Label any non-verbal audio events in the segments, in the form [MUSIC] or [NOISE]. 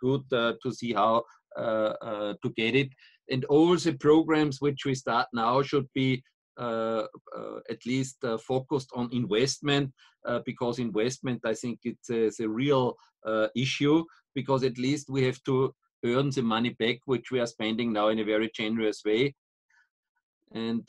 good uh, to see how uh, uh, to get it. And all the programs which we start now should be uh, uh, at least uh, focused on investment because investment, I think it's a, it's a real issue because at least we have to earn the money back which we are spending now in a very generous way. And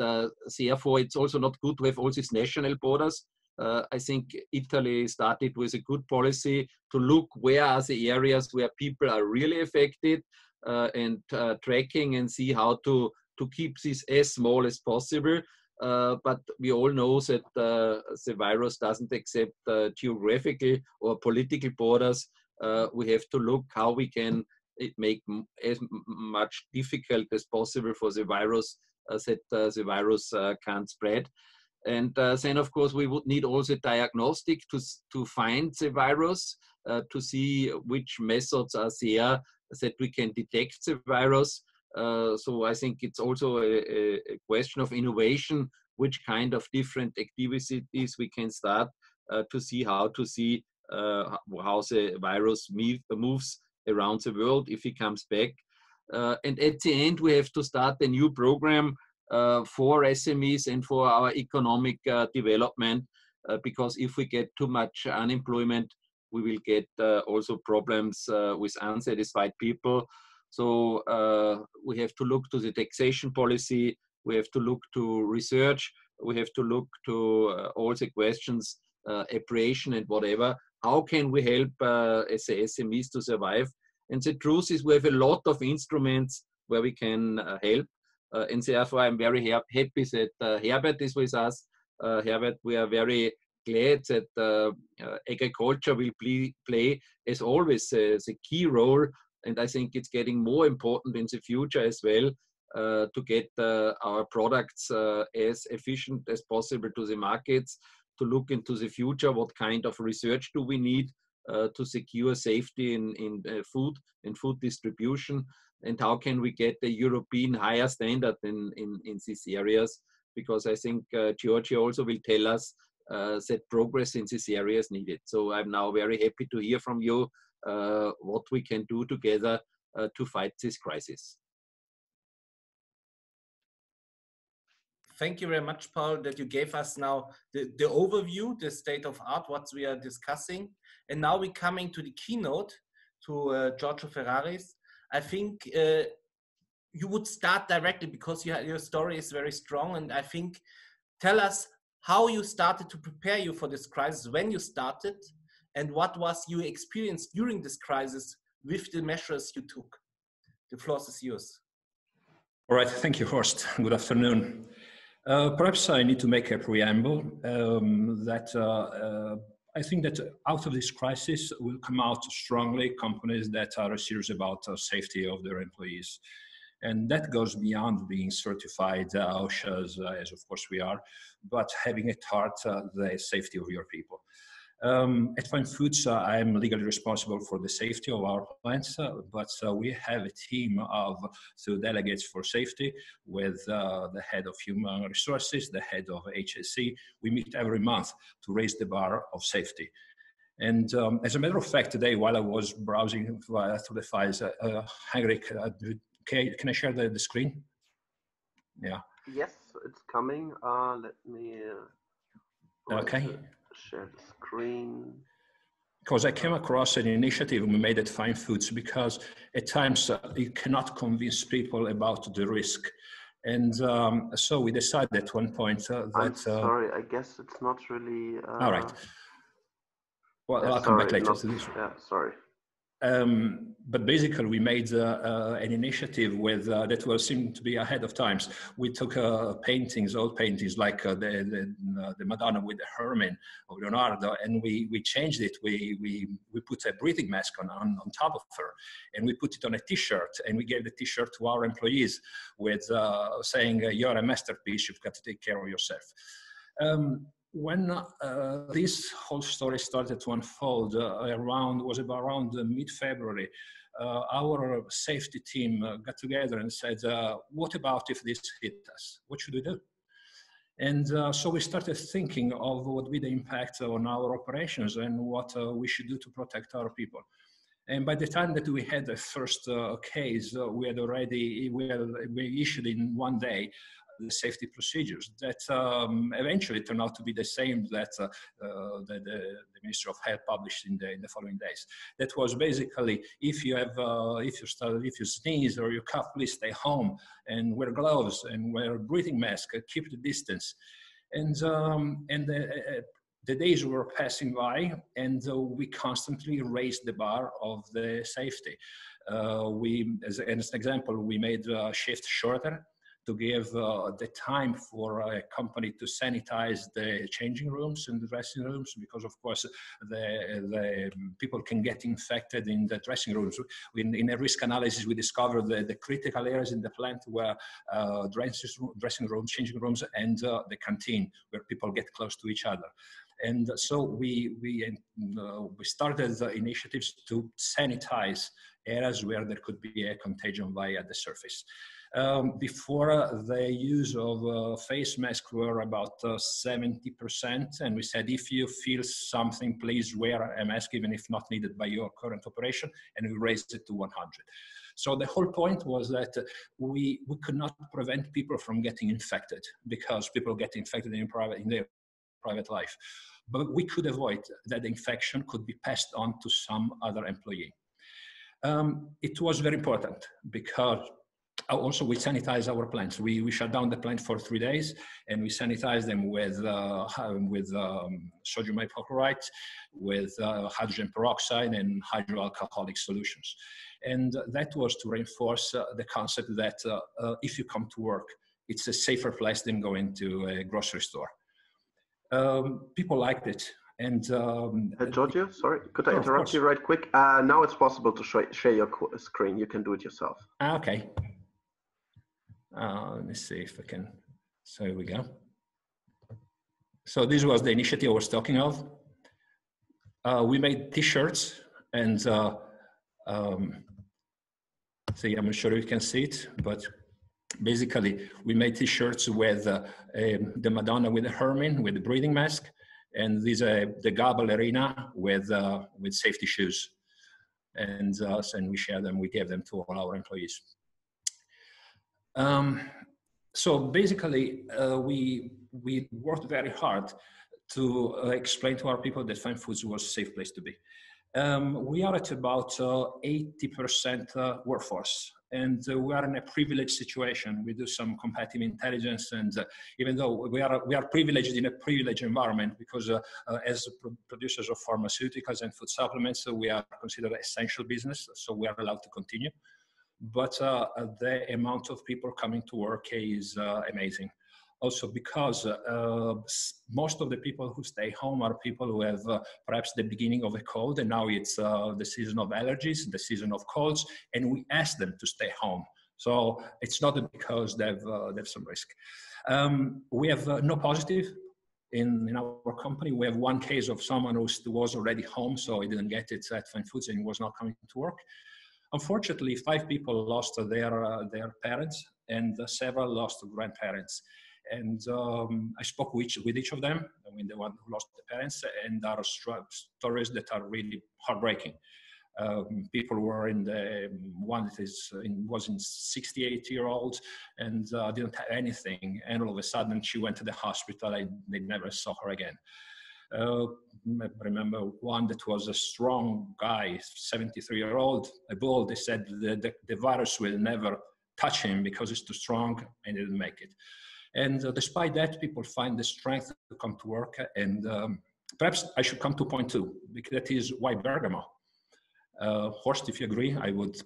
therefore, it's also not good to have all these national borders. Uh, I think Italy started with a good policy to look where are the areas where people are really affected uh, and uh, tracking and see how to to keep this as small as possible. Uh, but we all know that uh, the virus doesn't accept uh, geographical or political borders. we have to look how we can make as much difficult as possible for the virus that the virus can't spread. And uh, then, of course, we would need also diagnostic to, to find the virus, uh, to see which methods are there that we can detect the virus. Uh, so I think it's also a, a, question of innovation, which kind of different activities we can start uh, to see how to see uh, how the virus moves around the world if it comes back. Uh, and at the end, we have to start a new program for SMEs and for our economic development, because if we get too much unemployment, we will get also problems with unsatisfied people so uh, we have to look to the taxation policy. We have to look to research. We have to look to uh, all the questions, uh, apprehension and whatever. How can we help uh, SMEs to survive? And the truth is we have a lot of instruments where we can uh, help. Uh, and therefore I'm very ha happy that uh, Herbert is with us. Herbert, we are very glad that agriculture will play, play as always the key role and I think it's getting more important in the future as well uh, to get uh, our products uh, as efficient as possible to the markets, to look into the future, what kind of research do we need uh, to secure safety in, in uh, food and food distribution, and how can we get a European higher standard in, in, in these areas, because I think uh, Giorgio also will tell us that progress in this area is needed. So I'm now very happy to hear from you uh, what we can do together uh, to fight this crisis. Thank you very much, Paul, that you gave us now the, the overview, the state of art, what we are discussing. And now we're coming to the keynote to uh, Giorgio Ferraris. I think uh, you would start directly because you, your story is very strong. And I think tell us how you started to prepare you for this crisis, when you started, and what was your experience during this crisis with the measures you took? The floor is yours. All right, thank you, Horst. Good afternoon. Uh, perhaps I need to make a preamble um, that uh, uh, I think that out of this crisis will come out strongly companies that are serious about the safety of their employees. And that goes beyond being certified uh, OHSAS, uh, as of course we are, but having at heart uh, the safety of your people. Um, at Fine Foods, uh, I'm legally responsible for the safety of our plants, uh, but uh, we have a team of two delegates for safety with uh, the head of human resources, the head of HSE. We meet every month to raise the bar of safety. And um, as a matter of fact, today, while I was browsing through the files, uh, uh Heinrich, uh, can, can I share the, the screen? Yeah. Yes, it's coming. Uh, let me. okay share the screen. Because I came across an initiative we made at Fine Foods because at times uh, you cannot convince people about the risk. And um, so we decided at one point uh, that. I'm uh, sorry, I guess it's not really. Uh, all right. Well, yeah, I'll come back later not, to this. Yeah, sorry. Um, but basically, we made uh, uh, an initiative with uh, that was seemed to be ahead of times. We took paintings, old paintings like the the, the, Madonna with the Hermine of Leonardo, and we we changed it. We we we put a breathing mask on, on on top of her, and we put it on a T-shirt, and we gave the T-shirt to our employees with saying, "You're a masterpiece. You've got to take care of yourself." Um, when uh, this whole story started to unfold uh, around was about around uh, mid-February, uh, our safety team uh, got together and said, uh, "What about if this hit us? What should we do?" And so we started thinking of what would be the impact on our operations and what we should do to protect our people. And by the time that we had the first uh, case, uh, we had already we, had, we issued in one day the safety procedures that um, eventually turned out to be the same that uh, uh, the, the, Ministry of Health published in the, in the following days. That was basically if you have uh, if you start, if you sneeze or you cough, please stay home and wear gloves and wear a breathing mask, keep the distance, and um, and the days were passing by and uh, we constantly raised the bar of the safety. Uh, we, as, as, an example, we made uh, shift shorter to give uh, the time for a company to sanitize the changing rooms and the dressing rooms because of course the, the people can get infected in the dressing rooms. In, in a risk analysis we discovered the, the critical areas in the plant were uh, dressing rooms, changing rooms and uh, the canteen where people get close to each other. And so we, we, uh, we started the initiatives to sanitize areas where there could be a contagion via the surface. Um, before uh, the use of uh, face mask were about uh, 70% and we said if you feel something please wear a mask even if not needed by your current operation and we raised it to 100 so the whole point was that we, we could not prevent people from getting infected because people get infected in, private, in their private life but we could avoid that infection could be passed on to some other employee. Um, it was very important because also we sanitize our plants. We, we shut down the plant for three days and we sanitize them with, uh, with um, sodium hypochlorite, with uh, hydrogen peroxide and hydroalcoholic solutions. And that was to reinforce uh, the concept that uh, uh, if you come to work, it's a safer place than going to a grocery store um, people liked it. And um, uh, Giorgio, sorry, could I oh, interrupt you right quick? Uh, now it's possible to sh share your screen. You can do it yourself. Ah, okay. Uh, let me see if I can. So here we go. So this was the initiative I was talking of. Uh, we made T-shirts and uh, um, see, I'm not sure you can see it, but basically we made t-shirts with uh, the Madonna with the Hermin with the breathing mask, and these are the Degas ballerina with uh, with safety shoes, and uh, and we share them. We gave them to all our employees. Um, so basically, uh, we we worked very hard to uh, explain to our people that Fine Foods was a safe place to be. Um, we are at about 80% uh, workforce and uh, we are in a privileged situation. We do some competitive intelligence, and uh, even though we are we are privileged in a privileged environment because uh, uh as producers of pharmaceuticals and food supplements, we are considered essential business, so we are allowed to continue. But uh, the amount of people coming to work is uh, amazing. Also because uh, most of the people who stay home are people who have uh, perhaps the beginning of a cold and now it's uh, the season of allergies the season of colds and we ask them to stay home. So it's not because they've, uh, they've some risk. Um, we have no positive in, in our company. We have one case of someone who was already home so he didn't get it at fine foods and he was not coming to work unfortunately five people lost their, uh, their parents and several lost grandparents and um, I spoke with each, with each of them, I mean, the one who lost the parents, and there are stories that are really heartbreaking. Um, people were in the one that is in, was in 68 year old and uh, didn't have anything, and all of a sudden she went to the hospital and they never saw her again. Uh, remember one that was a strong guy, 73 year old, a bull. They said the, the, the virus will never touch him because it's too strong, and he didn't make it. And uh, despite that, people find the strength to come to work. And um, perhaps I should come to point two, because that is why Bergamo. Uh, Horst, if you agree, I would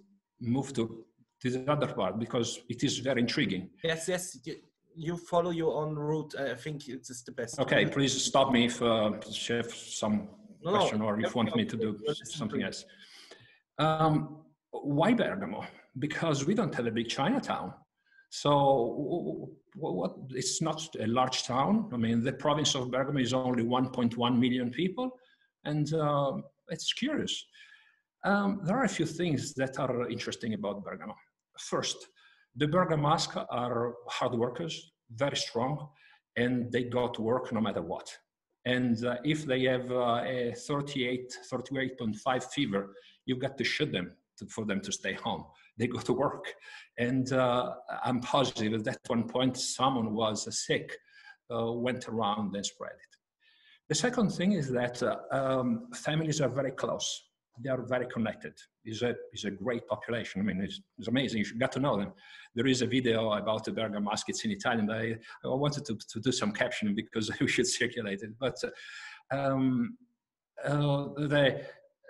move to this other part because it is very intriguing. Yes, yes. You follow your own route. I think it's the best. Okay, please stop me if uh, you have some no, question or if you want me to do something else. Um, why Bergamo? Because we don't have a big Chinatown. So what, it's not a large town. I mean, the province of Bergamo is only 1.1 million people, and uh, it's curious. Um, there are a few things that are interesting about Bergamo. First, the Bergamasque are hard workers, very strong, and they go to work no matter what. And uh, if they have uh, a 38, 38.5 fever, you've got to shoot them to, for them to stay home. [LAUGHS] They go to work. And uh, I'm positive at that one point someone was sick, uh, went around and spread it. The second thing is that uh, um, families are very close. They are very connected. It's a, it's a great population. I mean, it's, it's amazing. You should get to know them. There is a video about the Bergamaschi. It's in Italian. I, I wanted to, to do some captioning because [LAUGHS] we should circulate it. But um, uh,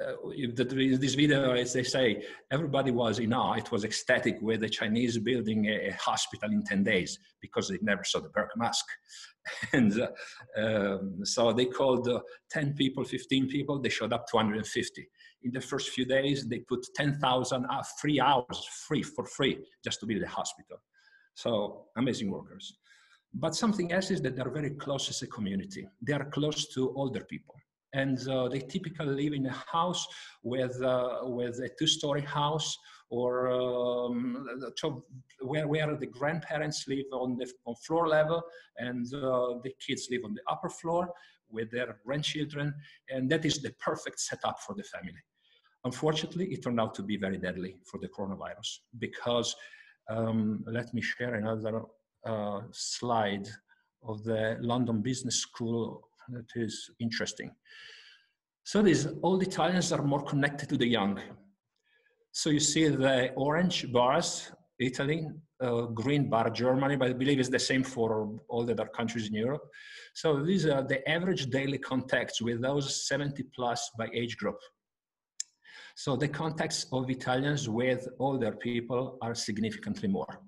uh, this video, as they say, everybody was in awe. It was ecstatic with the Chinese building a, hospital in 10 days because they never saw the Bergamasque. [LAUGHS] and uh, um, so they called uh, 10 people, 15 people, they showed up 250. In the first few days, they put 10,000 uh, free hours free for free just to build the hospital. So amazing workers. But something else is that they're very close as a community. They are close to older people and uh, they typically live in a house with uh, with a two-story house or um, where where the grandparents live on the on floor level and uh, the kids live on the upper floor with their grandchildren, and that is the perfect setup for the family. Unfortunately, it turned out to be very deadly for the coronavirus because um, let me share another uh, slide of the London Business School that is interesting. So these old Italians are more connected to the young. So you see the orange bars, Italy, uh, green bar, Germany, but I believe it's the same for all the other countries in Europe. So these are the average daily contacts with those 70 plus by age group. So the contacts of Italians with older people are significantly more.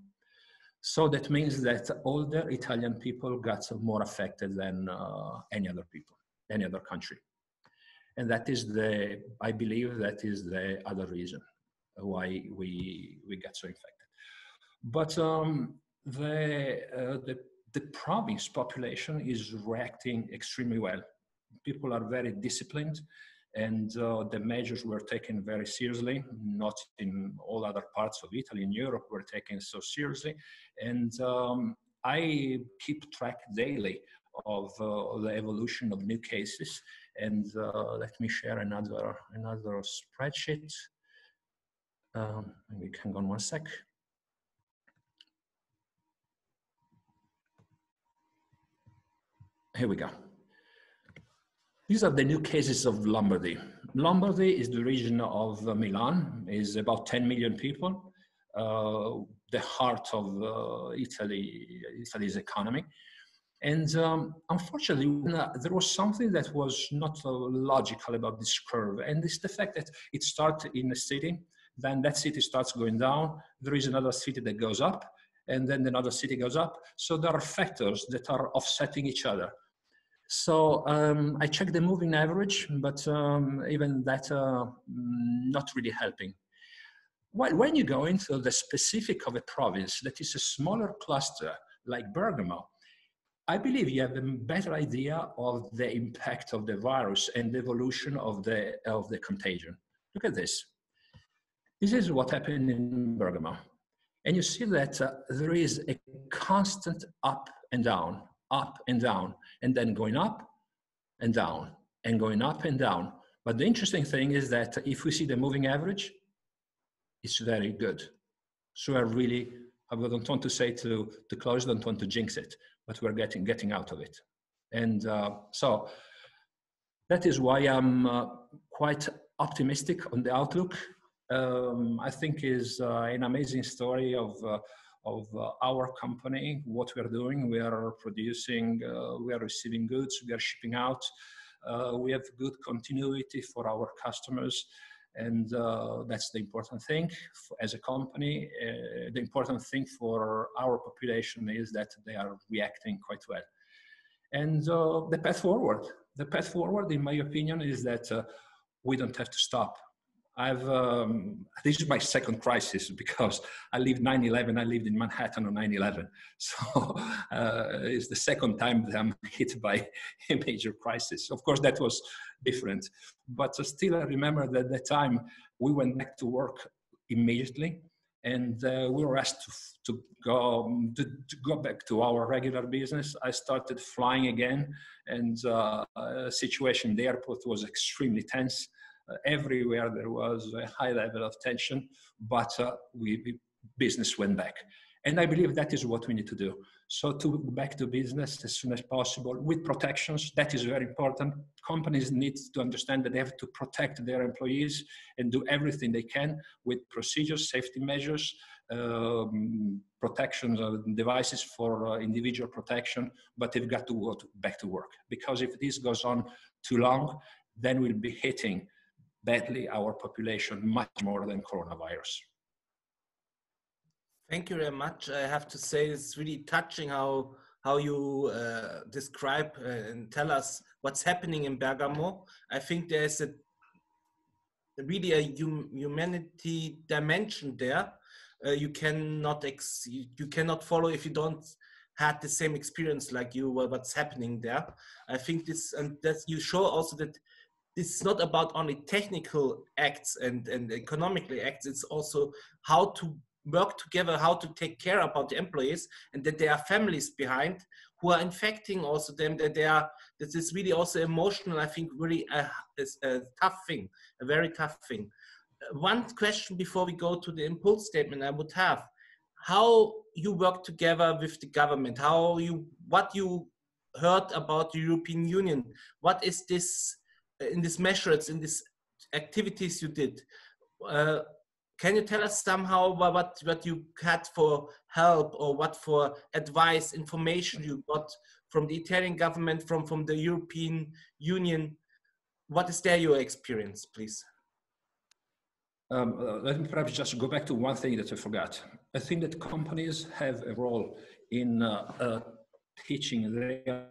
So that means that older Italian people got more affected than uh, any other people, any other country. And that is the, I believe that is the other reason why we, we get so infected. But um, the, uh, the, the province population is reacting extremely well. People are very disciplined and uh, the measures were taken very seriously, not in all other parts of Italy, in Europe were taken so seriously. And um, I keep track daily of uh, the evolution of new cases. And uh, let me share another, another spreadsheet. Um, we hang on one sec. Here we go. These are the new cases of Lombardy. Lombardy is the region of uh, Milan, is about 10 million people, uh, the heart of uh, Italy, Italy's economy. And um, unfortunately, uh, there was something that was not uh, logical about this curve. And it's the fact that it starts in a city, then that city starts going down, there is another city that goes up, and then another city goes up. So there are factors that are offsetting each other. So um, I checked the moving average, but um, even that uh, not really helping. Well, when you go into the specific of a province that is a smaller cluster like Bergamo, I believe you have a better idea of the impact of the virus and the evolution of the, of the contagion. Look at this. This is what happened in Bergamo. And you see that uh, there is a constant up and down up and down, and then going up and down, and going up and down. But the interesting thing is that if we see the moving average, it's very good. So I really, I don't want to say to, to close, don't want to jinx it, but we're getting, getting out of it. And uh, so that is why I'm uh, quite optimistic on the outlook. Um, I think is uh, an amazing story of uh, of uh, our company, what we are doing. We are producing, uh, we are receiving goods, we are shipping out. Uh, we have good continuity for our customers and uh, that's the important thing as a company. Uh, the important thing for our population is that they are reacting quite well. And uh, the path forward, the path forward, in my opinion, is that we don't have to stop. I've um, this is my second crisis because I lived 9/11. I lived in Manhattan on 9/11, [LAUGHS] so uh, it's the second time that I'm [LAUGHS] hit by a major crisis. Of course, that was different, but still, I remember that at the time we went back to work immediately, and uh, we were asked to, to go to, to, go back to our regular business. I started flying again, and uh, situation the airport was extremely tense Uh, everywhere there was a high level of tension, but uh, we, we, business went back. And I believe that is what we need to do. So to go back to business as soon as possible with protections, that is very important. Companies need to understand that they have to protect their employees and do everything they can with procedures, safety measures, um, protections devices for uh, individual protection, but they've got to go to, back to work. Because if this goes on too long, then we'll be hitting badly our population much more than coronavirus. Thank you very much. I have to say it's really touching how how you uh, describe uh, and tell us what's happening in Bergamo. I think there's a really a hum humanity dimension there. Uh, you cannot ex you cannot follow if you don't had the same experience like you what's happening there. I think this and that you show also that is not about only technical acts and, and economically acts, it's also how to work together how to take care about the employees and that there are families behind who are infecting also them that they are this is really also emotional i think really a, a tough thing a very tough thing. Uh, one question before we go to the impulse statement i would have how you work together with the government how you what you heard about the european union what is this in these measures in these activities you did uh, can you tell us somehow what what you had for help or what for advice information you got from the italian government from from the european union what is there your experience please um, uh, let me perhaps just go back to one thing that I forgot. I think that companies have a role in uh, uh, teaching their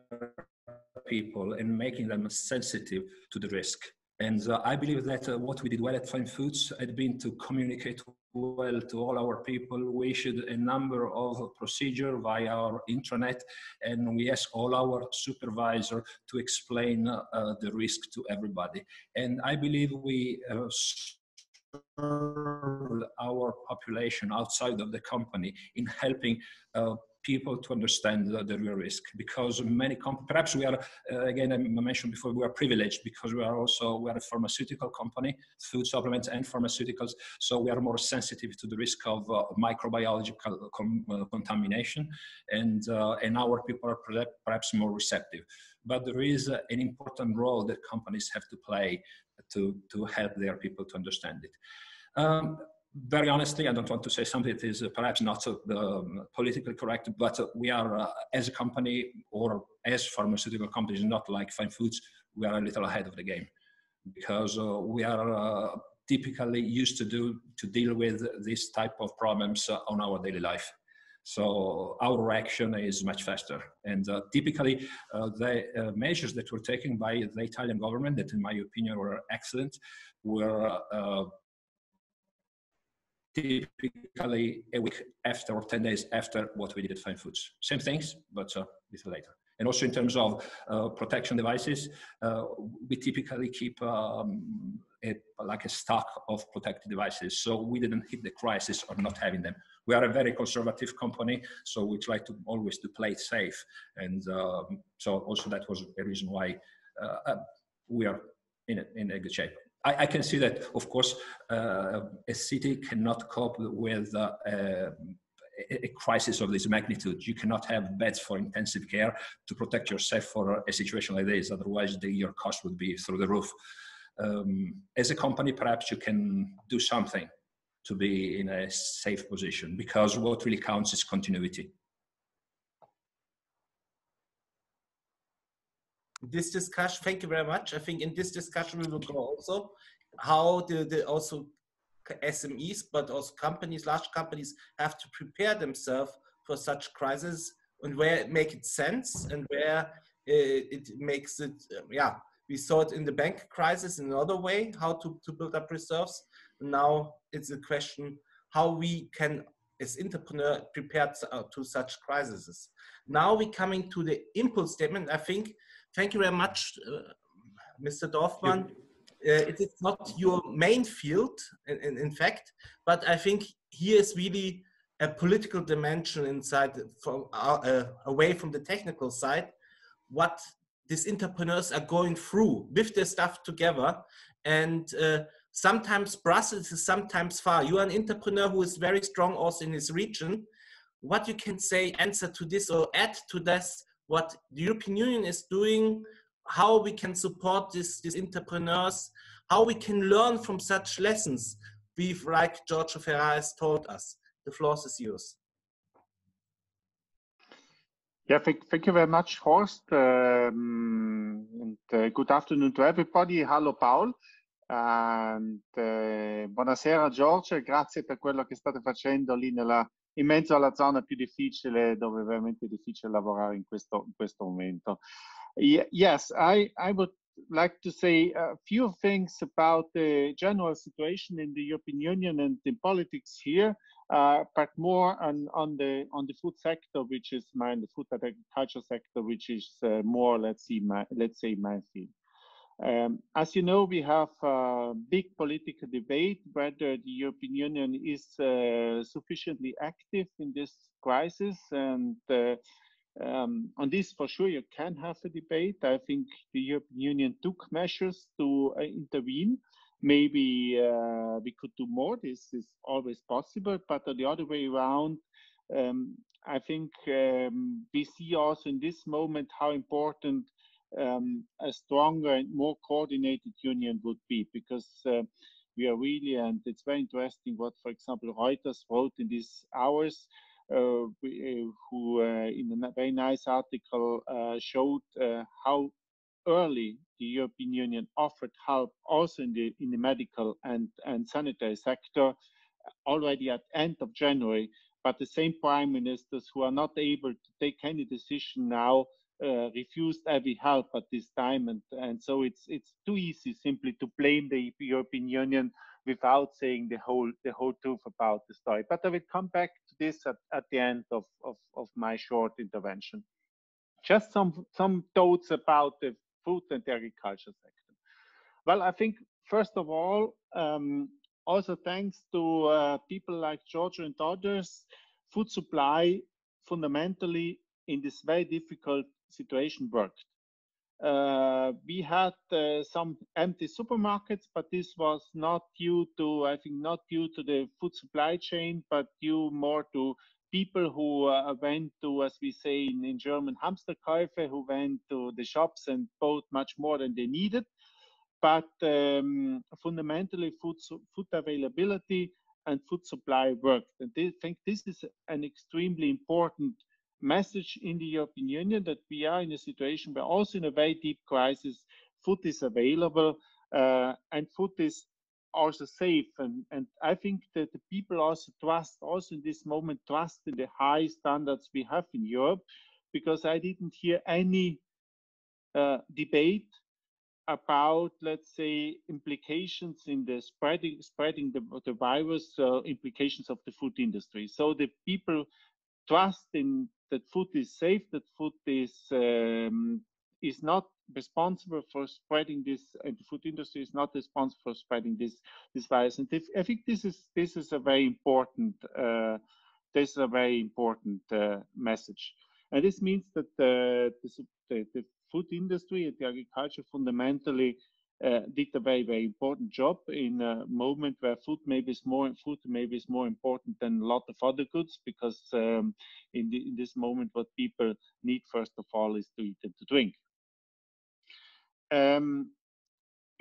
people and making them sensitive to the risk. And uh, I believe that uh, what we did well at Fine Foods had been to communicate well to all our people. We issued a number of procedure via our intranet, and we asked all our supervisor to explain uh, the risk to everybody. And I believe we uh, served our population outside of the company in helping uh, people to understand the, the real risk because many companies, perhaps we are uh, again I mentioned before we are privileged because we are also we are a pharmaceutical company food supplements and pharmaceuticals. So we are more sensitive to the risk of uh, microbiological uh, contamination and uh, and our people are perhaps more receptive. But there is an important role that companies have to play to to help their people to understand it. Um, very honestly, I don't want to say something that is uh, perhaps not so um, politically correct, but uh, we are, uh, as a company or as pharmaceutical companies, not like Fine Foods, we are a little ahead of the game because uh, we are uh, typically used to do to deal with this type of problems uh, on our daily life. So our reaction is much faster. And typically, the measures that were taken by the Italian government, that in my opinion were excellent, were typically a week after or 10 days after what we did at Fine Foods. Same things, but uh, a little later. And also in terms of uh, protection devices, uh, we typically keep um, a, like a stock of protective devices. So we didn't hit the crisis of not having them. We are a very conservative company, so we try to always to play it safe. And um, so also that was a reason why uh, uh, we are in a, in a good shape. I, I can see that, of course, uh, a city cannot cope with uh, a crisis of this magnitude. You cannot have beds for intensive care to protect yourself for a situation like this. Otherwise, the, your cost would be through the roof. Um, as a company, perhaps you can do something to be in a safe position because what really counts is continuity. This discussion, thank you very much. I think in this discussion we will go also how the, the also SMEs, but also companies, large companies have to prepare themselves for such crises and where it makes sense and where it, it makes it, um, yeah, we saw it in the bank crisis in another way, how to, to build up reserves. Now it's a question how we can, as entrepreneur, prepare to, uh, to such crises. Now we're coming to the impulse statement. I think thank you very much, uh, Mr. Dorfmann. Uh, it is not your main field, in, in, in, fact, but I think here is really a political dimension inside, from uh, uh, away from the technical side, what these entrepreneurs are going through with their stuff together, and uh, sometimes Brussels is sometimes far. You are an entrepreneur who is very strong also in his region. What you can say, answer to this or add to this, what the European Union is doing, how we can support this, these entrepreneurs, how we can learn from such lessons, we've, like Giorgio Ferrara has told us. The floor is yours. Yeah, thank, thank you very much, Horst. Um, and uh, good afternoon to everybody. Hello, Paul. And, uh, buonasera Giorgio, grazie per quello che state facendo lì nella, in mezzo alla zona più difficile, dove è veramente difficile lavorare in questo, in questo momento. yes, I, I would like to say a few things about the general situation in the European Union and the politics here uh, but more on, on the on the food sector, which is my the food and agriculture sector, which is uh, more let's see my let's say my field. Um, as you know, we have a big political debate whether the European Union is uh, sufficiently active in this crisis, and uh, um, on this, for sure, you can have a debate. I think the European Union took measures to uh, intervene maybe uh, we could do more. This is always possible, but the other way around, um, I think um, we see also in this moment how important um, a stronger and more coordinated union would be because uh, we are really, and it's very interesting what, for example, Reuters wrote in these hours. Uh, who uh, in a very nice article uh, showed uh, how early the European Union offered help also in the in the medical and, and sanitary sector already at end of January. But the same prime ministers who are not able to take any decision now uh, refused every help at this time, and and so it's it's too easy simply to blame the European Union without saying the whole the whole truth about the story. But I will come back to this at, at the end of, of, of my short intervention. Just some some thoughts about the food and agriculture sector? Well, I think first of all, um, also thanks to uh, people like Giorgio and others, food supply fundamentally in this very difficult situation worked. Uh, we had uh, some empty supermarkets, but this was not due to, I think, not due to the food supply chain, but due more to people who uh, went to, as we say in, in German, Hamsterkäufe, who went to the shops and bought much more than they needed. But um, fundamentally, food, food availability and food supply worked. And I think this is an extremely important message in the European Union that we are in a situation where also in a very deep crisis, food is available uh, and food is also safe. And, and I think that the people also trust, also in this moment, trust in the high standards we have in Europe, because I didn't hear any uh, debate about, let's say, implications in the spreading spreading the, the virus, uh, implications of the food industry. So the people trust in that food is safe, that food is um, is not responsible for spreading this, and the food industry is not responsible for spreading this this virus. And if, I think this is this is a very important uh, this is a very important uh, message. And this means that the, the, the, food industry and the agriculture fundamentally uh, did a very very important job in a moment where food maybe is more food maybe is more important than a lot of other goods because um, in, the, in this moment what people need first of all is to eat and to drink um,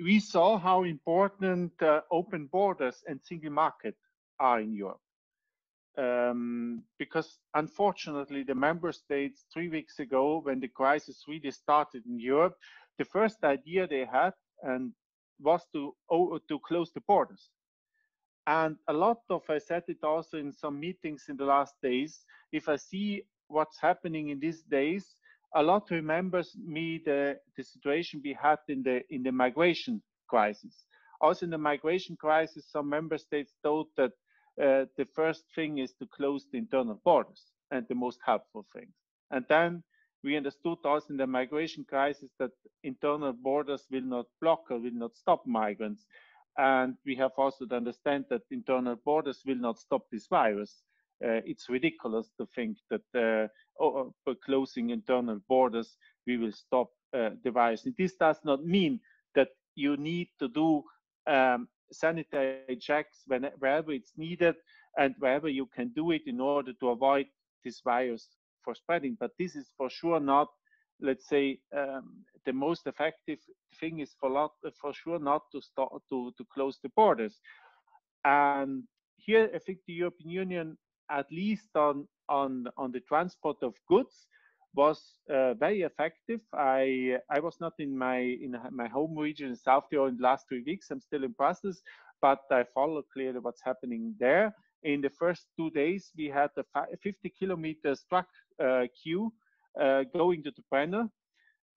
we saw how important uh, open borders and single market are in Europe. Um, because unfortunately, the member states three weeks ago, when the crisis really started in Europe, the first idea they had and was to oh, to close the borders. And a lot of I said it also in some meetings in the last days. If I see what's happening in these days, a lot remembers me the, the situation we had in the in the migration crisis. Also in the migration crisis, some member states thought that uh, the first thing is to close the internal borders and the most helpful thing. And then we understood also in the migration crisis that internal borders will not block or will not stop migrants. And we have also to understand that internal borders will not stop this virus. Uh, it's ridiculous to think that uh, oh, by closing internal borders, we will stop uh, the virus. And this does not mean that you need to do um, sanitary checks when, wherever it's needed and wherever you can do it in order to avoid this virus for spreading. But this is for sure not, let's say, um, the most effective thing is for, lot, for sure not to start to, to close the borders. And here, I think the European Union, at least on on on the transport of goods, was uh, very effective. I I was not in my in my home region in South Tyrol in the last three weeks. I'm still in Brussels, but I follow clearly what's happening there. In the first two days, we had a 50 kilometers truck uh, queue uh, going to the Brenner,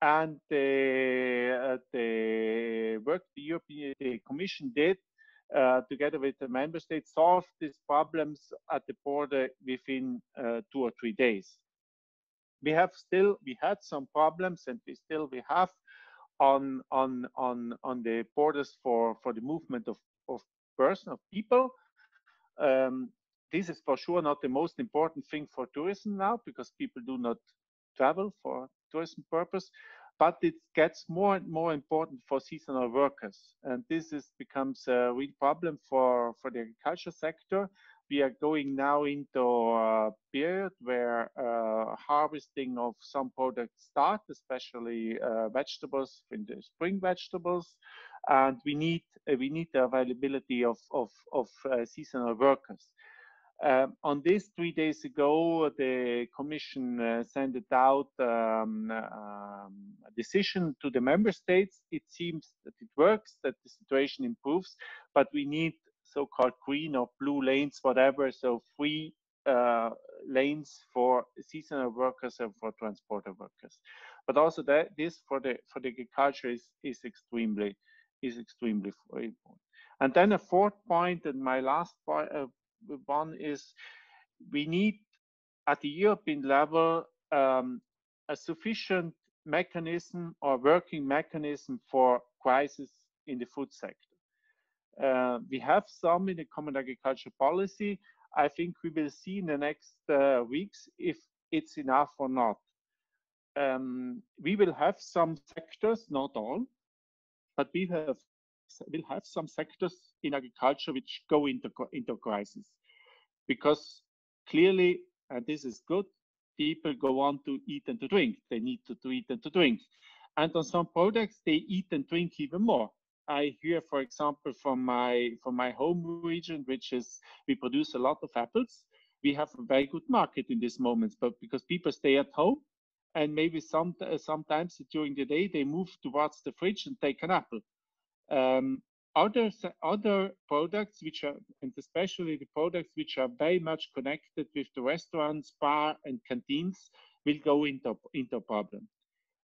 and the uh, the work the European Commission did uh, together with the member states, solved these problems at the border within uh, two or three days. We have still, we had some problems and we still, we have on, on, on, on the borders for, for the movement of, of person, of people. Um, this is for sure not the most important thing for tourism now because people do not travel for tourism purpose but it gets more and more important for seasonal workers. And this is becomes a real problem for, for the agriculture sector. We are going now into a period where uh, harvesting of some products start, especially uh, vegetables, in the spring vegetables, and we need uh, we need the availability of of, of uh, seasonal workers. Um, on this, three days ago, the Commission uh, sent out um, um, a decision to the member states. It seems that it works, that the situation improves, but we need so-called green or blue lanes, whatever, so free uh, lanes for seasonal workers and for transporter workers. But also that this for the for the agriculture is is extremely is extremely important. And then a fourth point, and my last uh, one is we need at the European level um, a sufficient mechanism or working mechanism for crisis in the food sector. Uh, we have some in the common agriculture policy. I think we will see in the next uh, weeks if it's enough or not. Um, we will have some sectors, not all, but we have will have some sectors in agriculture which go into, into crisis. Because clearly, and this is good, people go on to eat and to drink. They need to, to eat and to drink. And on some products, they eat and drink even more. I hear, for example, from my from my home region, which is we produce a lot of apples. We have a very good market in these moments, but because people stay at home, and maybe some sometimes during the day they move towards the fridge and take an apple. Um, other other products which are and especially the products which are very much connected with the restaurants bar and canteens will go into into problem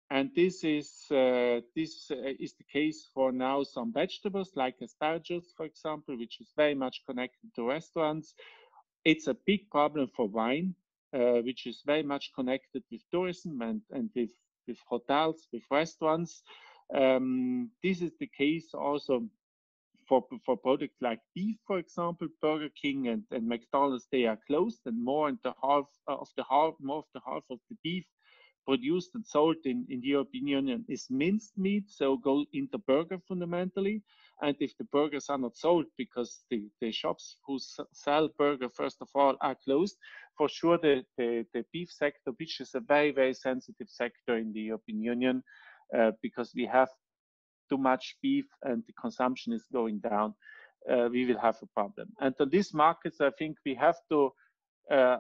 and this is uh, this uh, is the case for now some vegetables like asparagus for example which is very much connected to restaurants it's a big problem for wine uh, which is very much connected with tourism and and with with hotels with restaurants um, this is the case also for, for products like beef, for example, Burger King and, and McDonald's, they are closed and more and the half uh, of the half, more of the half of the beef produced and sold in, in the European Union is minced meat, so go into burger fundamentally. And if the burgers are not sold because the, the shops who sell burger, first of all, are closed, for sure the, the, the beef sector, which is a very, very sensitive sector in the European Union, uh, because we have too much beef and the consumption is going down, uh, we will have a problem. And on these markets, I think we have to, uh,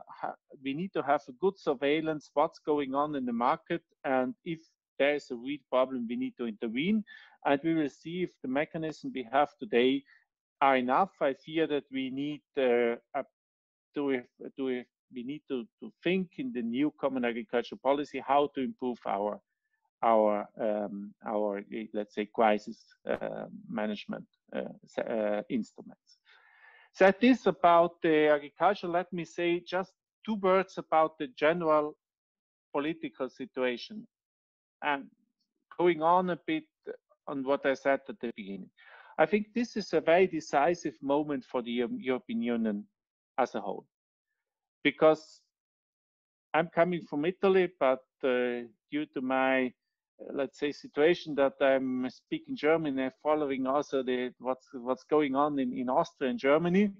we need to have a good surveillance what's going on in the market, and if there is a real problem, we need to intervene, and we will see if the mechanism we have today are enough. I fear that we need uh, to, to we need to, to think in the new common agricultural policy how to improve our our um, our let's say crisis uh, management uh, uh, instruments. So that is about the agriculture. Let me say just two words about the general political situation and going on a bit on what I said at the beginning. I think this is a very decisive moment for the European Union as a whole because I'm coming from Italy, but uh, due to my let's say, situation that I'm speaking German and following also the what's what's going on in, in Austria and Germany.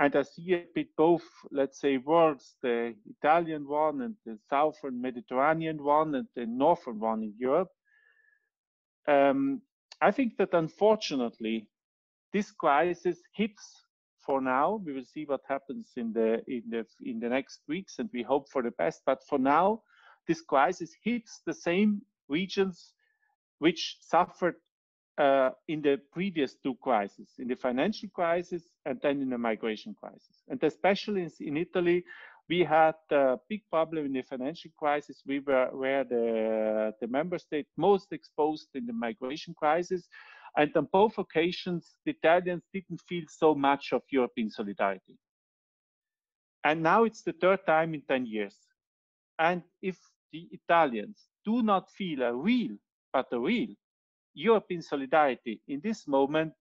And I see a bit both, let's say, worlds, the Italian one and the southern Mediterranean one and the northern one in Europe. Um, I think that unfortunately, this crisis hits for now. We will see what happens in the in the in the next weeks, and we hope for the best. But for now, this crisis hits the same regions which suffered uh, in the previous two crises, in the financial crisis and then in the migration crisis. And especially in Italy, we had a big problem in the financial crisis. We were where the, the member state most exposed in the migration crisis. And on both occasions, the Italians didn't feel so much of European solidarity. And now it's the third time in 10 years. And if the Italians do not feel a real, but a real European solidarity in this moment,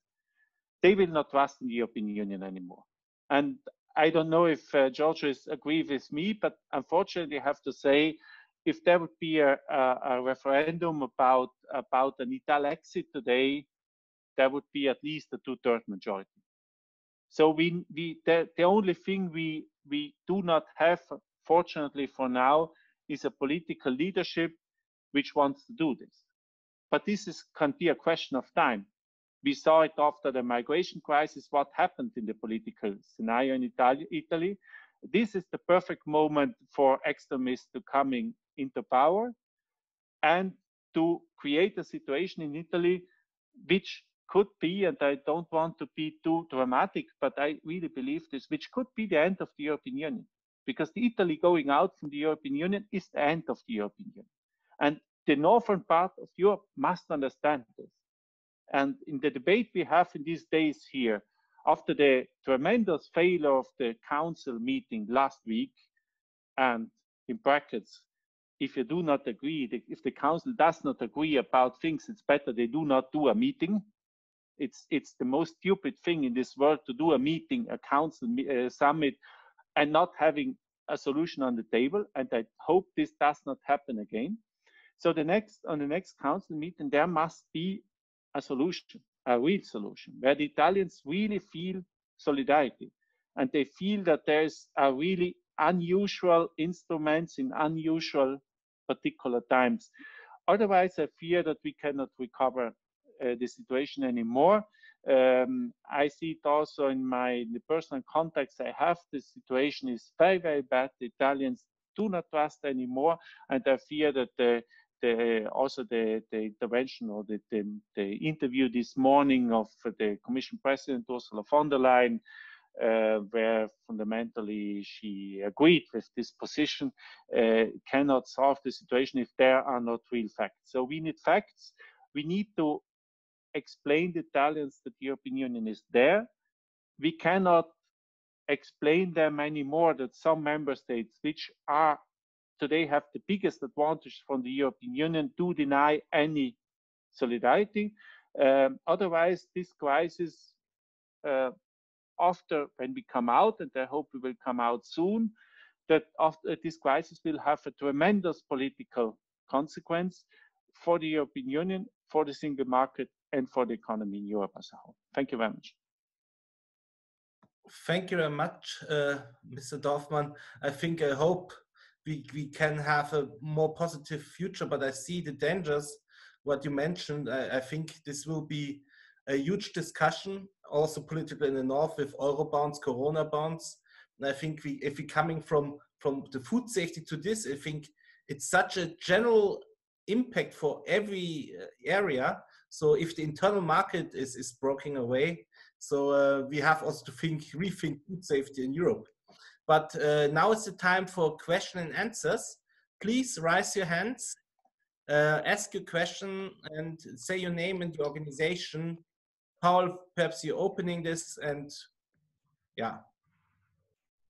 they will not trust in the European Union anymore. And I don't know if uh, Georges agree with me, but unfortunately, I have to say, if there would be a, a, a referendum about about an Ital exit today, there would be at least a two-third majority. So we, we the, the only thing we we do not have, fortunately for now, is a political leadership which wants to do this. But this is, can be a question of time. We saw it after the migration crisis, what happened in the political scenario in Italy. Italy. This is the perfect moment for extremists to coming into power and to create a situation in Italy which could be, and I don't want to be too dramatic, but I really believe this, which could be the end of the European Union. Because the Italy going out from the European Union is the end of the European Union. And the northern part of Europe must understand this. And in the debate we have in these days here, after the tremendous failure of the council meeting last week, and in brackets, if you do not agree, if the council does not agree about things, it's better they do not do a meeting. It's it's the most stupid thing in this world to do a meeting, a council summit, and not having a solution on the table. And I hope this does not happen again. So the next on the next council meeting, there must be a solution, a real solution, where the Italians really feel solidarity and they feel that there's a really unusual instruments in unusual particular times. Otherwise, I fear that we cannot recover uh, the situation anymore. Um, I see it also in my in the personal contacts I have. The situation is very, very bad. The Italians do not trust anymore, and I fear that the the, also the, the intervention or the, the, the, interview this morning of the Commission President Ursula von der Leyen, uh, where fundamentally she agreed with this position, uh, cannot solve the situation if there are not real facts. So we need facts. We need to explain the Italians that the European Union is there. We cannot explain them anymore that some member states which are today have the biggest advantage from the European Union do deny any solidarity. Um, otherwise, this crisis, uh, after when we come out, and I hope we will come out soon, that after this crisis will have a tremendous political consequence for the European Union, for the single market, and for the economy in Europe as a whole. Thank you very much. Thank you very much, uh, Mr. Dorfmann. I think I hope we, we can have a more positive future, but I see the dangers, what you mentioned. I, I think this will be a huge discussion, also political in the north with euro bonds, corona bonds. And I think we, if we're coming from from the food safety to this, I think it's such a general impact for every uh, area. So if the internal market is is broken away, so uh, we have also to think rethink food safety in Europe. But uh, now is the time for question and answers. Please raise your hands, uh, ask your question, and say your name and your organization. Paul, perhaps you're opening this, and yeah.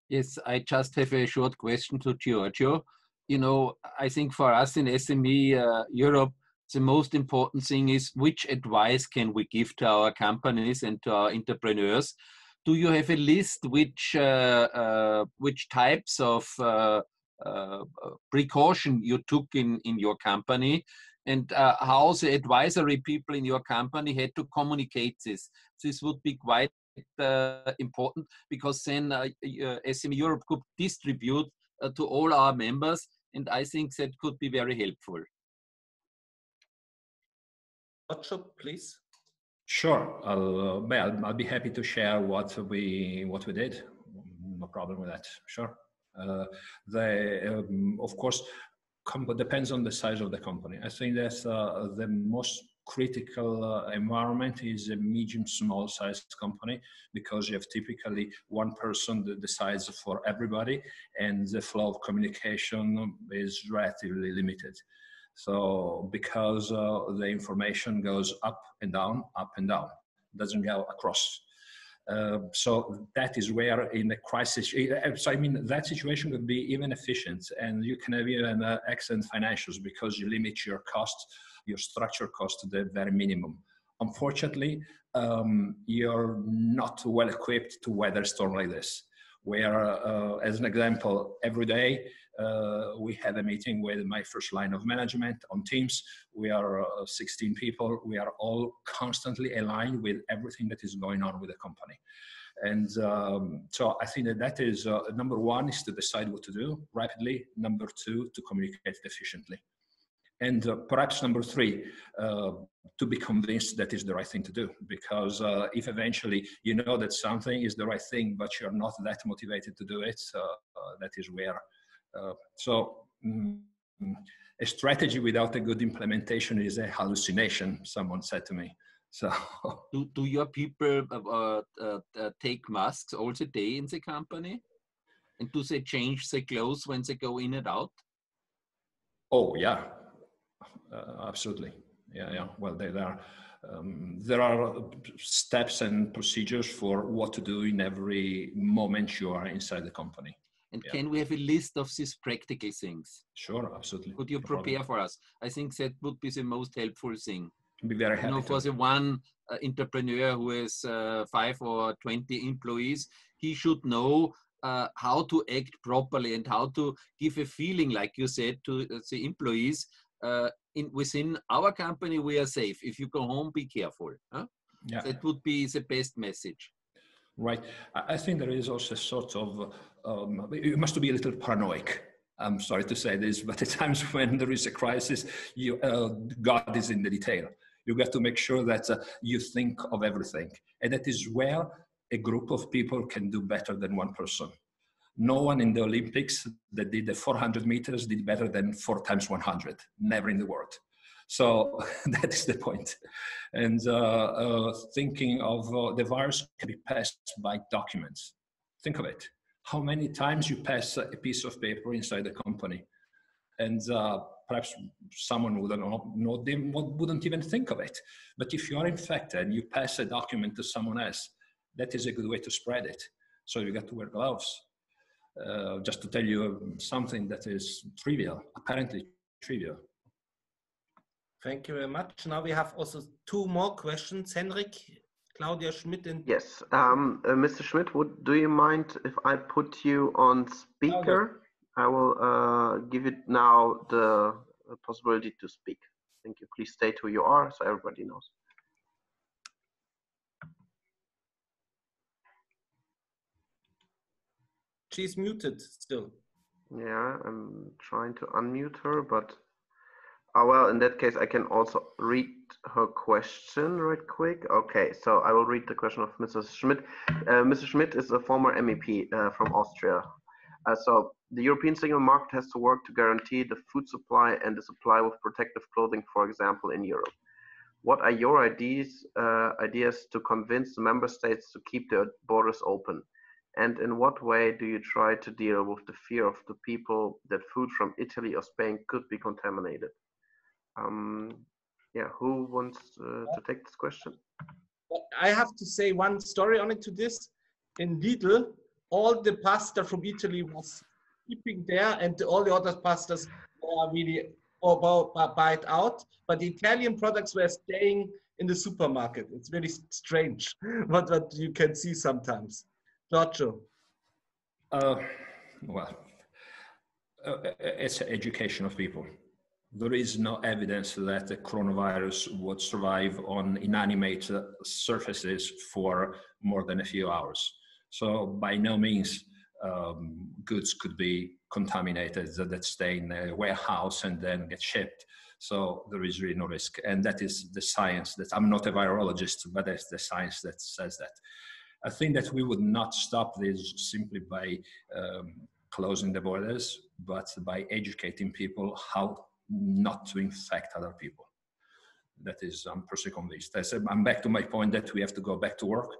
Yes, I just have a short question to Giorgio. You know, I think for us in SME uh, Europe, the most important thing is which advice can we give to our companies and to our entrepreneurs do you have a list which uh, uh, which types of uh, precaution you took in in your company and uh, how the advisory people in your company had to communicate this. This would be quite uh, important because then uh, SME Europe could distribute to all our members, and I think that could be very helpful. Ocho, please. Sure, I'll, uh, I'll, I'll, be happy to share what we what we did. No problem with that. Sure. Uh, the um, of course depends on the size of the company. I think that uh, the most critical uh, environment is a medium small sized company because you have typically one person that decides for everybody and the flow of communication is relatively limited so because uh, the information goes up and down up and down doesn't go across uh, so that is where in a crisis, uh, so I mean, that situation could be even efficient and you can have even uh, excellent financials because you limit your costs your structure cost to the very minimum. Unfortunately, um, you're not well equipped to weather storm like this. Where, uh, as an example, every day we have a meeting with my first line of management on Teams. We are uh, 16 people. We are all constantly aligned with everything that is going on with the company. And um, so I think that that is uh, number one is to decide what to do rapidly. Number two, to communicate efficiently. And uh, perhaps number three, uh, to be convinced that is the right thing to do. Because uh, if eventually you know that something is the right thing, but you're not that motivated to do it, uh, uh, that is where. Uh, so, mm, a strategy without a good implementation is a hallucination, someone said to me. So, [LAUGHS] do, do your people take masks all the day in the company? And do they change their clothes when they go in and out? Oh, yeah uh, absolutely. Yeah, yeah. Well, there, there are um, there are steps and procedures for what to do in every moment you are inside the company. And yeah. can we have a list of these practical things? Sure, absolutely. Could you prepare for us? I think that would be the most helpful thing. Be very happy. You know, for the one uh, entrepreneur who has uh, five or 20 employees, he should know uh, how to act properly and how to give a feeling, like you said, to the employees uh, in within our company we are safe if you go home be careful huh? yeah. that would be the best message right i think there is also a sort of um, you must be a little paranoid i'm sorry to say this [LAUGHS] but at times when there is a crisis you uh, god is in the detail you got to make sure that uh, you think of everything and that is where a group of people can do better than one person no one in the Olympics that did the 400 meters did better than four times 100, never in the world. So [LAUGHS] that is the point. And uh, uh, thinking of uh, the virus can be passed by documents. Think of it. How many times you pass a piece of paper inside the company? And uh, perhaps someone wouldn't know, wouldn't even think of it. But if you are infected and you pass a document to someone else, that is a good way to spread it. So you got to wear gloves uh, just to tell you something that is trivial, apparently trivial. Thank you very much. Now we have also two more questions. Henrik, Claudia Schmidt and... Yes, um, uh, Mr. Schmidt, would, do you mind if I put you on speaker? I will uh, give it now the possibility to speak. Thank you. Please state who you are so everybody knows. She's muted still. Yeah, I'm trying to unmute her, but oh well, in that case, I can also read her question right quick. Okay, so I will read the question of Mrs. Schmidt. Uh, Mrs. Schmidt is a former MEP uh, from Austria. Uh, so the European single market has to work to guarantee the food supply and the supply of protective clothing, for example, in Europe. What are your ideas, uh, ideas to convince the member states to keep their borders open? And in what way do you try to deal with the fear of the people that food from Italy or Spain could be contaminated? Um, yeah, who wants uh, to take this question? I have to say one story on it to this. In Lidl, all the pasta from Italy was keeping there, and all the other pastas were really bite out. But the Italian products were staying in the supermarket. It's very strange [LAUGHS] what, what you can see sometimes. Giorgio? Uh, well, uh, it's education of people. There is no evidence that the coronavirus would survive on inanimate surfaces for more than a few hours. So by no means um, goods could be contaminated that stay in a warehouse and then get shipped. So there is really no risk. And that is the science that I'm not a virologist, but that's the science that says that. I think that we would not stop this simply by um, closing the borders, but by educating people how not to infect other people. That is, I'm personally convinced. I said, I'm back to my point that we have to go back to work.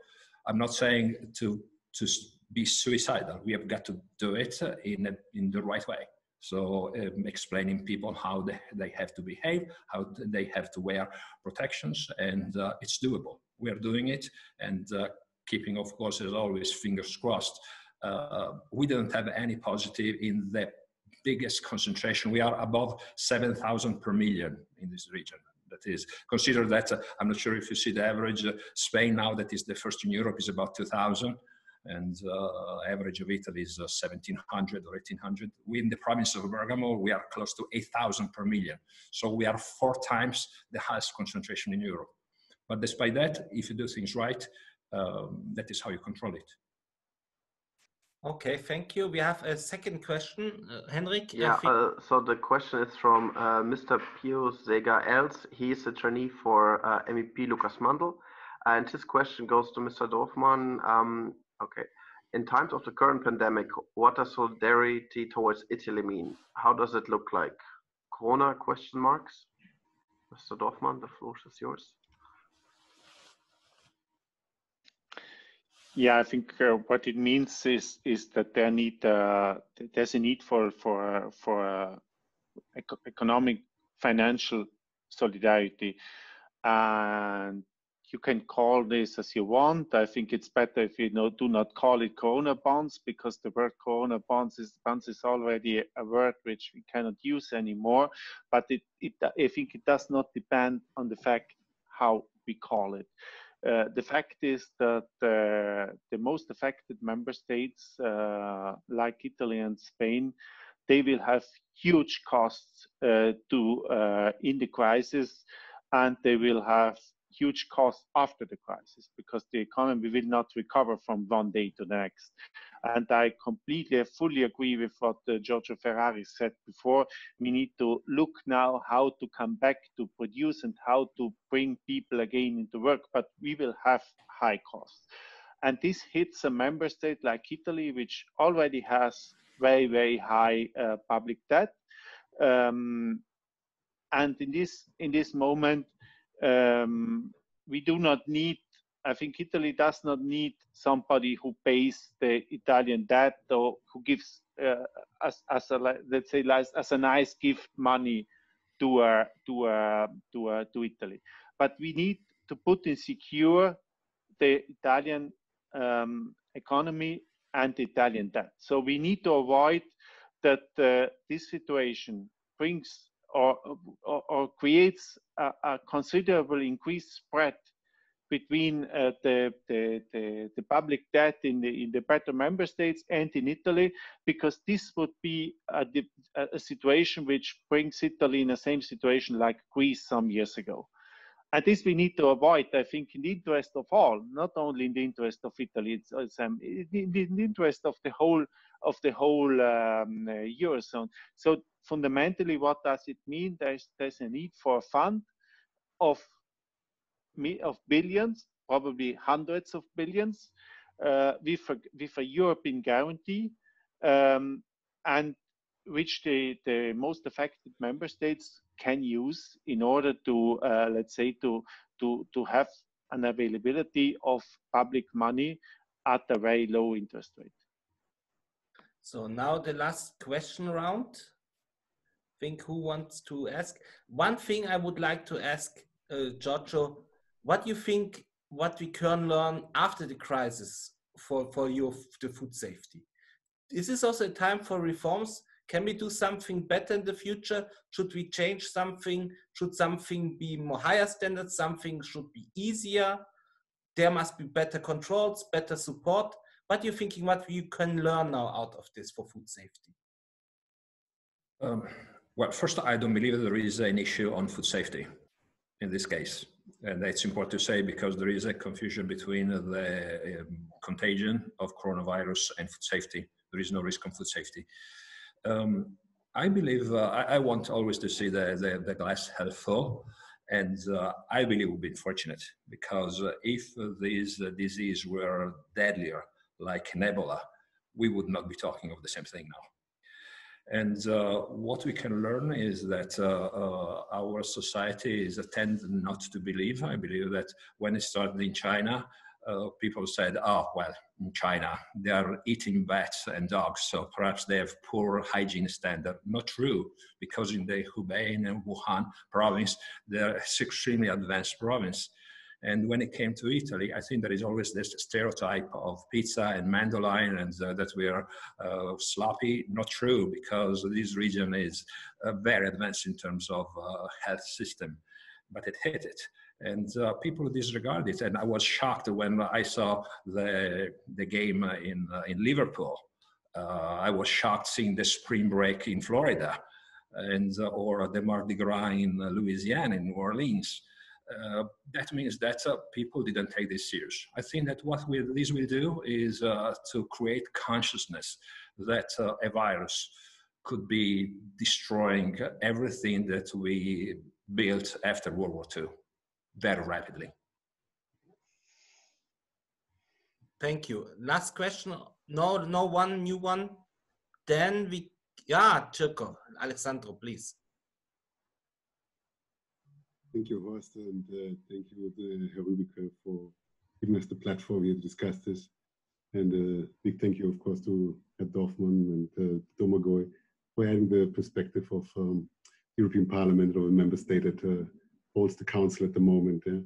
I'm not saying to to be suicidal. We have got to do it in a, in the right way. So um, explaining people how they, they have to behave, how they have to wear protections, and uh, it's doable. We are doing it, and uh, keeping, of course, as always, fingers crossed. Uh, we don't have any positive in the biggest concentration. We are above 7,000 per million in this region. That is, consider that, uh, I'm not sure if you see the average, uh, Spain now that is the first in Europe is about 2,000 and uh, average of Italy is 1700 or 1800. We in the province of Bergamo, we are close to 8,000 per million. So we are four times the highest concentration in Europe. But despite that, if you do things right, um, that is how you control it. Okay, thank you. We have a second question, uh, Henrik. Yeah, uh, so the question is from uh, Mr. Pius Sega Els. He is a trainee for uh, MEP Lukas Mandl. And his question goes to Mr. Dorfmann. Um, okay. In times of the current pandemic, what does solidarity towards Italy mean? How does it look like? Corona question marks? Mr. Dorfmann, the floor is yours. Yeah, I think uh, what it means is is that there need uh, there's a need for for for uh, economic financial solidarity, and you can call this as you want. I think it's better if you know, do not call it Corona bonds because the word Corona bonds is bonds is already a word which we cannot use anymore. But it, it I think it does not depend on the fact how we call it. Uh, the fact is that uh, the most affected member states, uh, like Italy and Spain, they will have huge costs uh, to uh, in the crisis, and they will have huge costs after the crisis because the economy will not recover from one day to the next. And I completely, fully agree with what uh, Giorgio Ferraris said before. We need to look now how to come back to produce and how to bring people again into work, but we will have high costs. And this hits a member state like Italy, which already has very, very high uh, public debt. Um, and in this in this moment, um, we do not need I think Italy does not need somebody who pays the Italian debt or who gives uh, as, as a let's say as a nice gift money to uh, to uh, to uh, to Italy. But we need to put in secure the Italian um, economy and Italian debt. So we need to avoid that uh, this situation brings or, or, or creates a, a, considerable increased spread between uh, the, the, the, the, public debt in the, in the better member states and in Italy, because this would be a, a situation which brings Italy in the same situation like Greece some years ago. And this we need to avoid, I think, in the interest of all, not only in the interest of Italy, it's, it's um, in, the, in the interest of the whole of the whole um, eurozone. So fundamentally, what does it mean? There's there's a need for a fund of of billions, probably hundreds of billions, uh, with a with a European guarantee, um, and which the the most affected member states can use in order to uh, let's say to to to have an availability of public money at a very low interest rate. So now the last question round. Think who wants to ask? One thing I would like to ask uh, Giorgio, what do you think what we can learn after the crisis for, for your the food safety? Is this also a time for reforms? Can we do something better in the future? Should we change something? Should something be more higher standards? Something should be easier? There must be better controls, better support. What are you thinking? What you can learn now out of this for food safety? Um, Well, first, I don't believe there is an issue on food safety in this case. And that's important to say because there is a confusion between the um, contagion of coronavirus and food safety. There is no risk on food safety. Um, I believe uh, I, I, want always to see the, the, the glass half full. And uh, I believe we've been fortunate because uh, if this disease were deadlier, like Ebola, we would not be talking of the same thing now. And uh, what we can learn is that uh, uh, our society is a tend not to believe. I believe that when it started in China, uh, people said, oh, well, in China, they are eating bats and dogs, so perhaps they have poor hygiene standard. Not true, because in the Hubei and Wuhan province, they're extremely advanced province. And when it came to Italy, I think there is always this stereotype of pizza and mandolin and uh, that we are uh, sloppy. Not true, because this region is uh, very advanced in terms of uh, health system, but it hit it. And uh, people disregard it. And I was shocked when I saw the, the game in, uh, in Liverpool. I was shocked seeing the spring break in Florida and or the Mardi Gras in Louisiana, in New Orleans uh, that means that uh, people didn't take this serious. I think that what we, this will do is uh, to create consciousness that uh, a virus could be destroying everything that we built after World War II very rapidly. Thank you. Last question. No, no one new one. Then we, yeah, Chirko, Alessandro, please. Thank you, Horst, and uh, thank you, uh, Herr Rübig, for giving us the platform here to discuss this. And a uh, big thank you, of course, to Herr Dorfmann and uh, Domagoj for adding the perspective of um, European Parliament or a member state that uh, holds the council at the moment. Uh,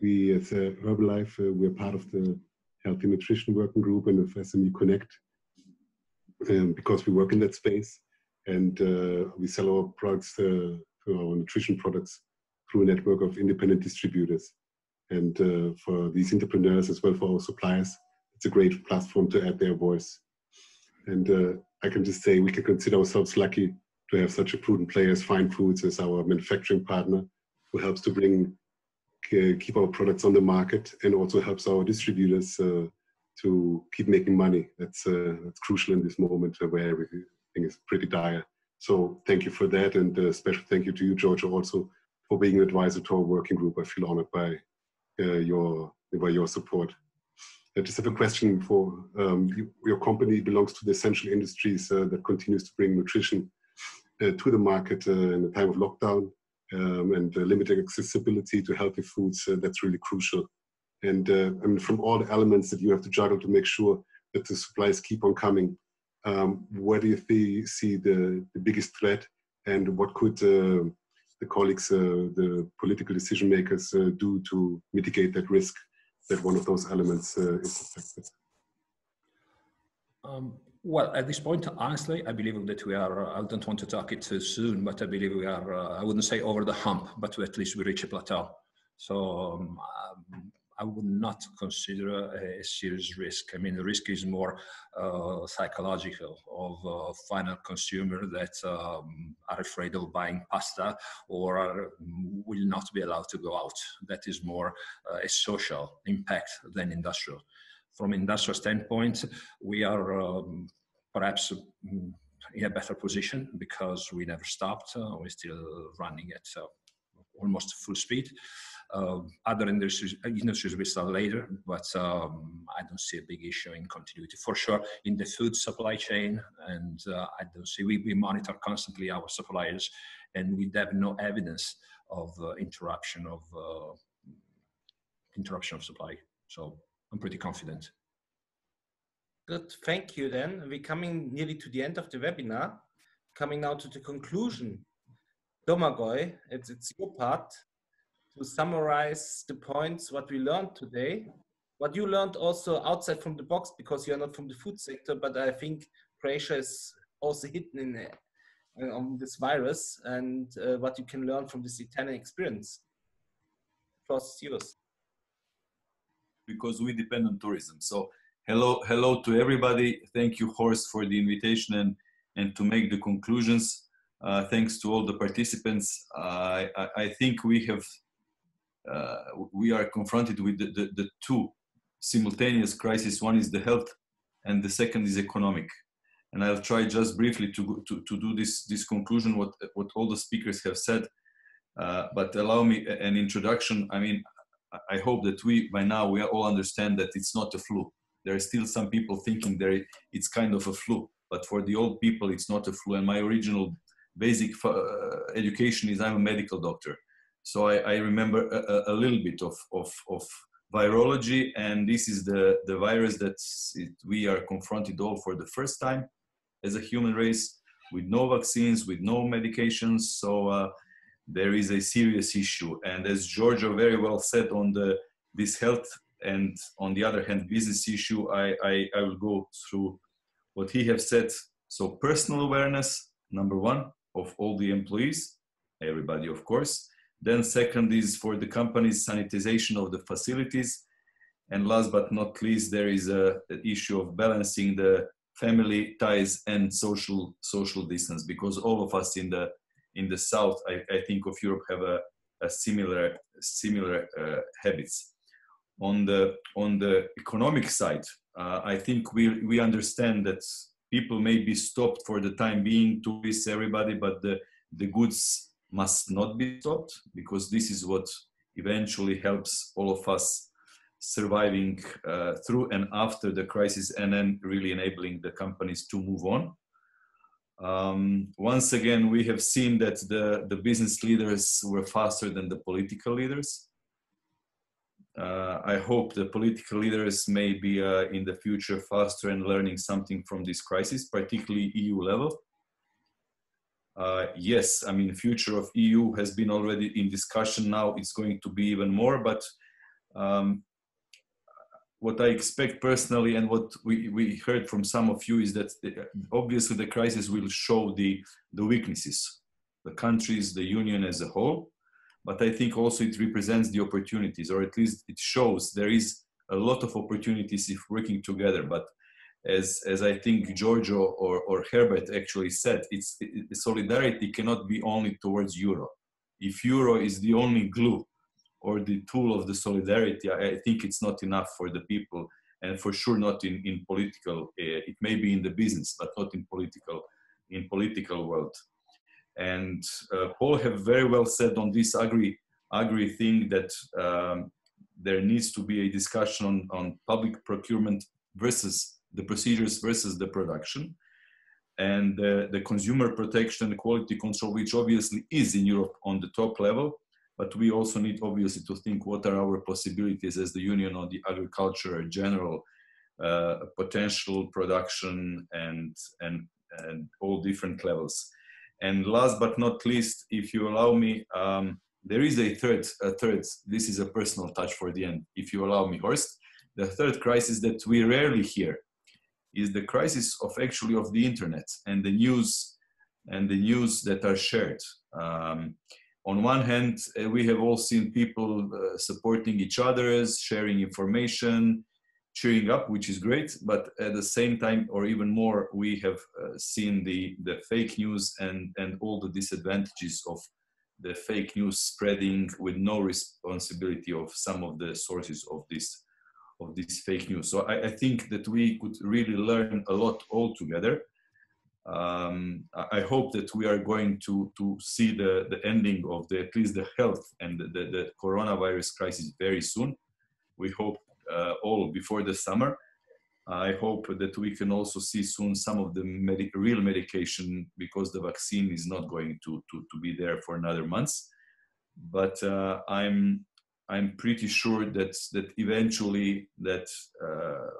we, as uh, Herbalife, uh, we're part of the Healthy Nutrition Working Group and of SME Connect um, because we work in that space and we sell our products, our nutrition products through a network of independent distributors. And uh, for these entrepreneurs as well for our suppliers, it's a great platform to add their voice. And uh, I can just say we can consider ourselves lucky to have such a prudent player as Fine Foods as our manufacturing partner, who helps to bring uh, keep our products on the market and also helps our distributors uh, to keep making money. That's uh, that's crucial in this moment where everything is pretty dire. So thank you for that, and a special thank you to you, Giorgio, also for being an advisor to our working group. I feel honored by uh, your by your support. I just have a question for um, you, your company belongs to the essential industries uh, that continues to bring nutrition uh, to the market uh, in the time of lockdown um, and limited accessibility to healthy foods. Uh, that's really crucial. And uh, I mean, from all the elements that you have to juggle to make sure that the supplies keep on coming, um, where do you see the, the biggest threat, and what could the colleagues, uh, the political decision makers uh, do to mitigate that risk that one of those elements uh, is affected? Um, well, at this point, honestly, I believe that we are, I don't want to talk it too soon, but I believe we are, I wouldn't say over the hump, but at least we reach a plateau. So um, um I would not consider a, a, serious risk. I mean, the risk is more uh, psychological of uh, final consumer that um, are afraid of buying pasta or are, will not be allowed to go out. That is more uh, a social impact than industrial. From industrial standpoint, we are um, perhaps mm, in a better position because we never stopped. Uh, we're still running at uh, almost full speed. Uh, other industries, uh, industries will start later, but um, I don't see a big issue in continuity. For sure, in the food supply chain, and uh, I don't see, we, we monitor constantly our suppliers, and we have no evidence of uh, interruption of interruption of supply. So I'm pretty confident. Good, thank you then. We're coming nearly to the end of the webinar. Coming now to the conclusion. Domagoj, it's, it's your part to summarize the points what we learned today. What you learned also outside from the box because you're not from the food sector but i think croatia is also hidden in uh, on this virus and uh, what you can learn from this italian experience. First yours. Because we depend on tourism. So hello hello to everybody. Thank you horst for the invitation and and to make the conclusions. Uh, thanks to all the participants. I, I, think we have uh, we are confronted with the, the, the, two simultaneous crises. One is the health, and the second is economic. And I'll try just briefly to to, to do this this conclusion what what all the speakers have said. Uh, but allow me an introduction. I mean, I hope that we by now we all understand that it's not a flu. There are still some people thinking there it's kind of a flu, but for the old people it's not a flu. And my original basic uh, education is I'm a medical doctor, so I, I remember a, a, little bit of, of, of virology, and this is the the virus that we are confronted all for the first time as a human race with no vaccines, with no medications. So. Uh, there is a serious issue. And as Giorgio very well said on the this health and on the other hand business issue, I, I, I will go through what he have said. So personal awareness, number one, of all the employees, everybody of course. Then second is for the companies sanitization of the facilities. And last but not least, there is a, a issue of balancing the family ties and social social distance because all of us in the in the south, I, I think of Europe have a, a similar similar uh, habits. On the on the economic side, uh, I think we we understand that people may be stopped for the time being to visit everybody, but the the goods must not be stopped because this is what eventually helps all of us surviving uh, through and after the crisis and then really enabling the companies to move on um, once again, we have seen that the, the business leaders were faster than the political leaders. Uh, I hope the political leaders may be uh, in the future faster and learning something from this crisis, particularly EU level. Uh, yes, I mean, future of EU has been already in discussion. Now it's going to be even more, but um, what I expect personally and what we, we heard from some of you is that the, obviously the crisis will show the, the weaknesses, the countries, the union as a whole. But I think also it represents the opportunities, or at least it shows there is a lot of opportunities if working together. But as, as I think Giorgio or, or Herbert actually said, it's, it, solidarity cannot be only towards euro. If euro is the only glue or the tool of the solidarity, I, think it's not enough for the people, and for sure not in in political. Uh, it may be in the business, but not in political in political world. And uh, Paul have very well said on this agri agri thing that um, there needs to be a discussion on, on public procurement versus the procedures versus the production and uh, the consumer protection quality control, which obviously is in Europe on the top level, but we also need obviously to think what are our possibilities as the union on the agriculture general uh, potential production and, and, and all different levels. And last but not least, if you allow me, um, there is a third, a third, this is a personal touch for the end, if you allow me, Horst. The third crisis that we rarely hear is the crisis of actually of the internet and the news and the news that are shared. Um, on one hand, uh, we have all seen people uh, supporting each other, sharing information, cheering up, which is great. But at the same time, or even more, we have uh, seen the, the fake news and, and all the disadvantages of the fake news spreading with no responsibility of some of the sources of this of this fake news. So I, I think that we could really learn a lot all together um, I hope that we are going to, to see the, the ending of the, at least the health and the, the, the coronavirus crisis very soon. We hope uh, all before the summer. I hope that we can also see soon some of the real medication because the vaccine is not going to, to, to be there for another months. But uh, I'm, I'm pretty sure that, that eventually that uh,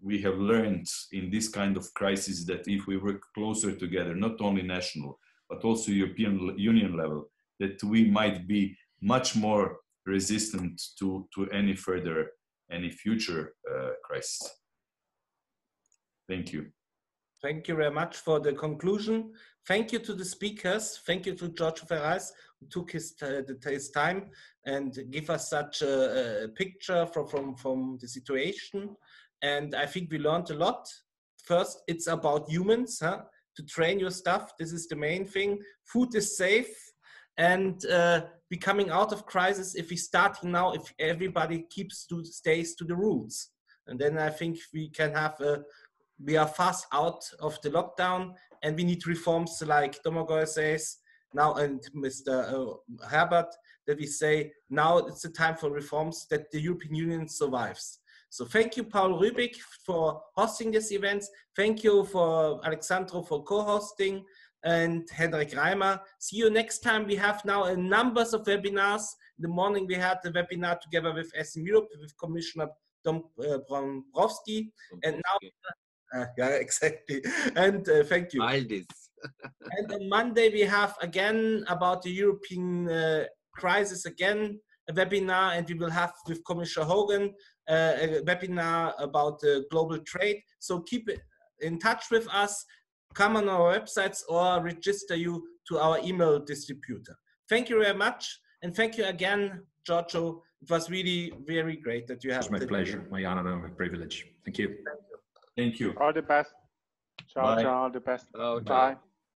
we have learned in this kind of crisis that if we work closer together, not only national, but also European Union level, that we might be much more resistant to, to any further, any future uh, crisis. Thank you. Thank you very much for the conclusion. Thank you to the speakers. Thank you to George Ferraris who took his, his time and give us such a, a picture from, from, from the situation. And I think we learned a lot. First, it's about humans. Huh? to train your stuff. This is the main thing. Food is safe and uh, becoming out of crisis if we start now if everybody keeps to stays to the rules and then i think we can have a we are fast out of the lockdown and we need reforms like Domagoj says now and mr uh, herbert that we say now it's the time for reforms that the european union survives so thank you, Paul Rübig, for hosting this event. Thank you for Alexandro for co-hosting and Henrik Reimer. See you next time. We have now a numbers of webinars. In the morning we had the webinar together with SM Europe with Commissioner Dom uh, Brombrowski. And now, uh, [LAUGHS] yeah, exactly. And uh, thank you. Aldis. [LAUGHS] and on Monday we have again about the European uh, crisis again a webinar, and we will have with Commissioner Hogan uh, a webinar about global trade. So keep in touch with us come on our websites or register you to our email distributor. Thank you very much. And thank you again, Giorgio. It was really very great that you have. It's my pleasure, my honor and my privilege. Thank you. Thank you. All the best. Ciao, Bye. ciao. All the best. Oh, Bye.